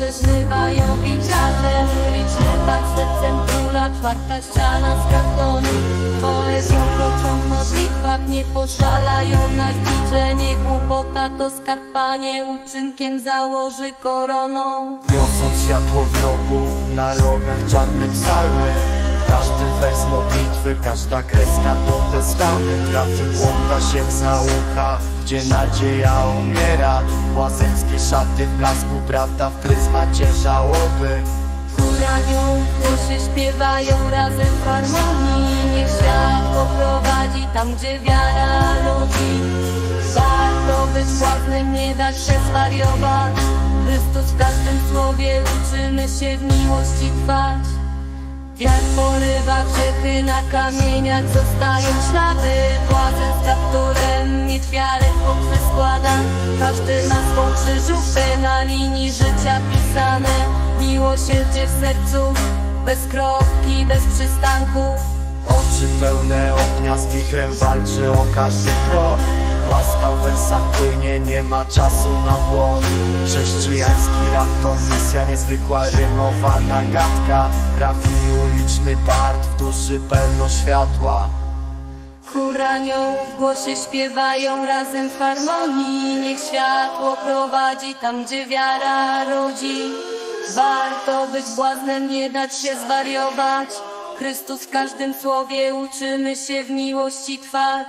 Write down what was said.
przeżywa ją widzianem Liczę tak sercem króla, czwarta ściana z kartonu. Poleżą kroczą modlitwach, nie poszalają na zbicze Nie głupota to skarpanie, uczynkiem założy koroną. Niosąc światło w rogu, na rogach czarne psalmy modlitwy, każda kreska to testament Trafi błąka się za ucha Gdzie nadzieja umiera Łazenskie szaty w blasku Prawda w pryzmacie żałoby. Kuranią duszy śpiewają razem w harmonii. Niech świat poprowadzi tam, gdzie wiara rodzi Warto być błaznem, nie dać się zwariować. Chrystus w każdym słowie uczymy się w miłości trwać Wiatr porywa grzechy na kamieniach Zostają ślady. Błazen z kapturem Mieć wiarę poprzez składa. Każdy ma swą krzyżówkę Na linii życia pisane. Miłosierdzie w sercu Bez kropki, bez przystanku. Oczy pełne ognia z wichrem walczy o każdy krok Łaska w wersach płynie, nie ma czasu na błąd. Chrześcijański rap to misja niezwykła rymowana gadka. Trafi uliczny part w duszy pełno światła. Chór w głosie śpiewają razem w harmonii. Niech światło prowadzi tam, gdzie wiara rodzi. Warto być błaznem, nie dać się zwariować. Chrystus w każdym słowie uczymy się w miłości trwać